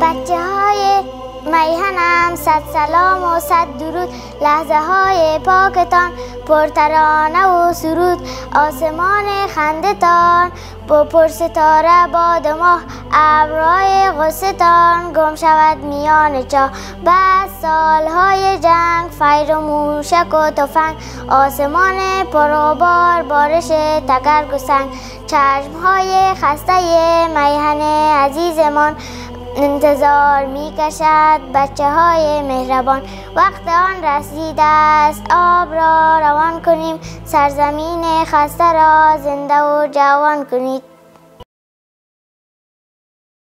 بچه های میهنم صد سلام و صد درود. لحظه های پاکتان پرترانه و سرود. آسمان خندتان با پر ستاره باد ماه ابرای غصتان گم شود میان چاه بعد سالهای جنگ فیر و موشک و تفنگ. آسمان پروبار بارش تگرگ و سنگ. چشمهای خسته میهن عزیزمان. انتظار می کشد بچه های مهربان. وقت آن رسیده است. آب را روان کنیم. سرزمین خسته را زنده و جوان کنید.